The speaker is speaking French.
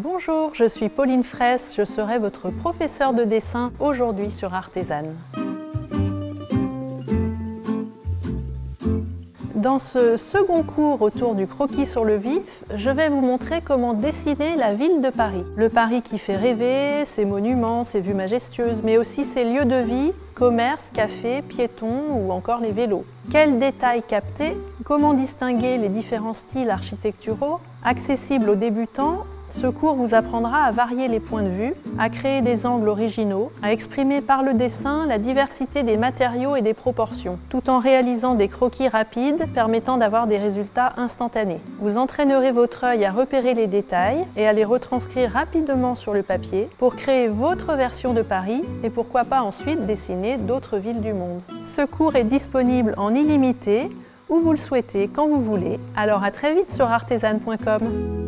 Bonjour, je suis Pauline Fraisse, je serai votre professeur de dessin aujourd'hui sur Artésane. Dans ce second cours autour du croquis sur le vif, je vais vous montrer comment dessiner la ville de Paris. Le Paris qui fait rêver, ses monuments, ses vues majestueuses, mais aussi ses lieux de vie, commerces, cafés, piétons ou encore les vélos. Quels détails capter? Comment distinguer les différents styles architecturaux? Accessibles aux débutants ce cours vous apprendra à varier les points de vue, à créer des angles originaux, à exprimer par le dessin la diversité des matériaux et des proportions, tout en réalisant des croquis rapides permettant d'avoir des résultats instantanés. Vous entraînerez votre œil à repérer les détails et à les retranscrire rapidement sur le papier pour créer votre version de Paris et pourquoi pas ensuite dessiner d'autres villes du monde. Ce cours est disponible en illimité où vous le souhaitez, quand vous voulez. Alors à très vite sur artesane.com.